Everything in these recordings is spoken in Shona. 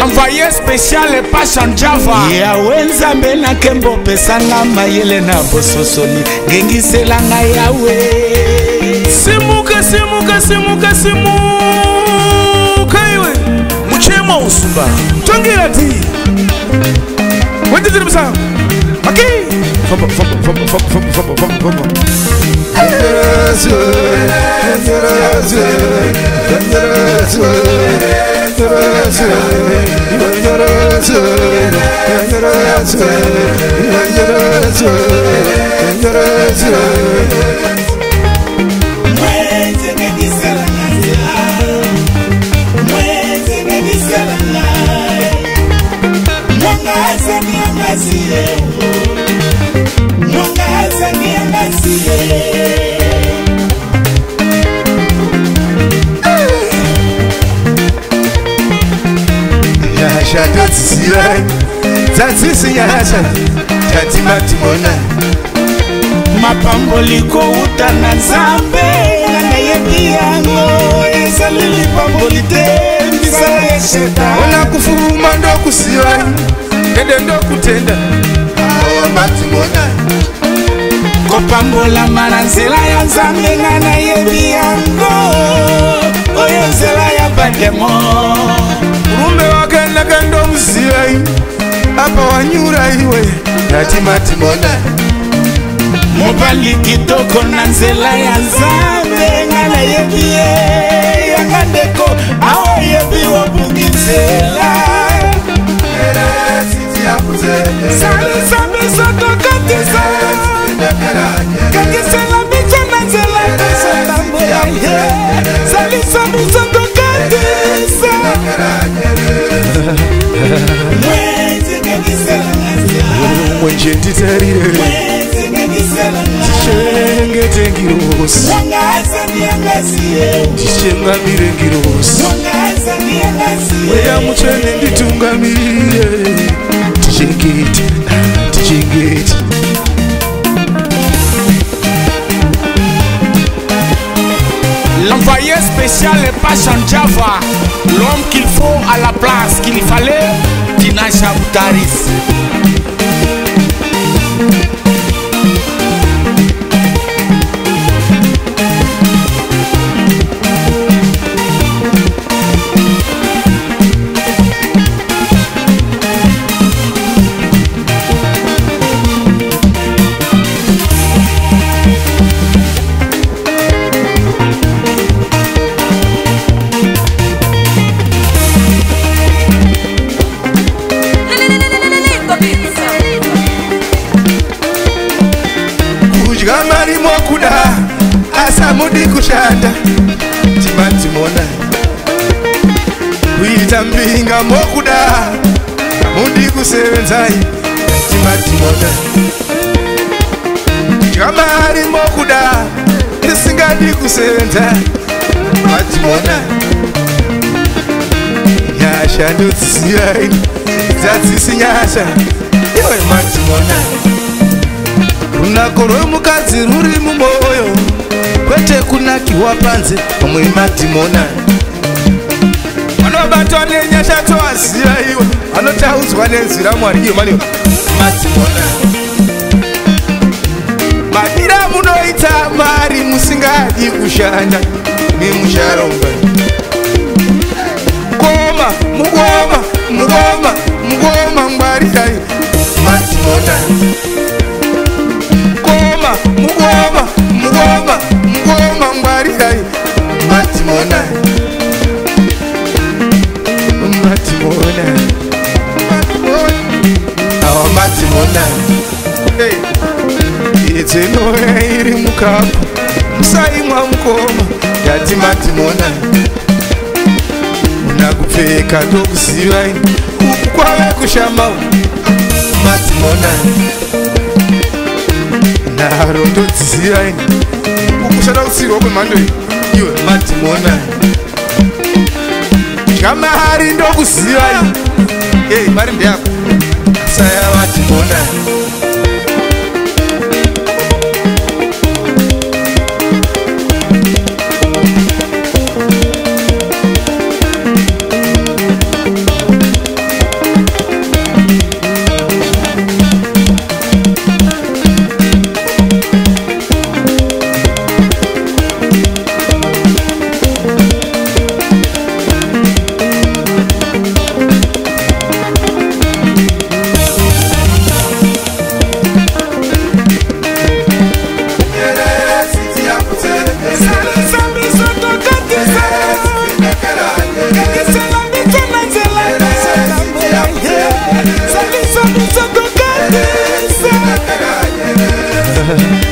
envoye spécial epasha java yawe nzambe nakembo opesanga mayele na bososoli ngengiselanga yawe simuka simuka simuka simuka iwe muchema usumba tongira ti wenditiribisa ok famba famba famba famba famba famba famba Dangerous, dangerous, dangerous. Thank you. sare zasisi ya hasa tatima timona mapamboli kowuta na nzambe nga nayebi yango ezali lipamboli te misala ya sheta mpona kufuma ndokusila ende ndokutenda oh, matimona kopambolama na nzela ya nzambe nga nayebi yango oyo nzela ya bademo Kurumbe wakenaka ndomuzirai apa wanyura iwe natimatimona mobali kitoko na nzela ya nzambe nga nayebi ye yanga ndeko aoyebi obuki nzela salisamiso tokatisa kakisela biso na nzela biso tambola ye salisamiso tokatisa wenjenditarire ndichengete ngirosi ndichengamire ngirosi weya mutsvene nditungamirire ndichengete ndichengete L'envoyé spécial est pas son Java. l'homme qu'il faut à la place qu'il fallait, Dina Chaboutaris. haudi kushanda timatimona kuita mbinga mokuda mudi kusevenzai timatimona kamari mokuda isingadi kusevenza matimona nyasha ndodzisiyai dzadzisi nyasha iwe matimona runako rwemukadzi ruri mumwoyo kwete kunakiwa panze pamwe madhimona vanobatwa nenyasha toaziva iwe vanotaudzwa nenzira mwari iyo mari madhimona madira munoita mari musingadi kushanda nemusharomba mugoma mugoma mugoma mugoma mwari dai madhimona mugoma mugoma yetseno yairi mukapa musaimwa mukoma yadzima dzimona una kupfeka tokuzivai uku kwave kushamba madzimona naro ndodzizivai ukushada kutsirwa kwemhando iyi iwe madzimona dyamari ndokuzivai ei mari ndeyako saya madzimona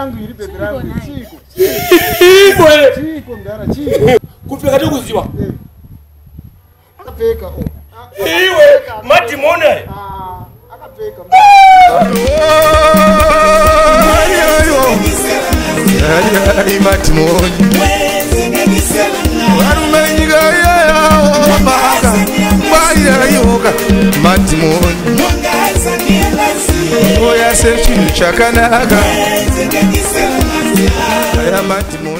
rangu iri bebe rangu chiko chiko eh! chiko ndara chiko kupeka tiku ziwa eh. akapeka o oh. iwe madimona ah akapeka ah! chese chinhu chakanaka ah. ayamadhimoni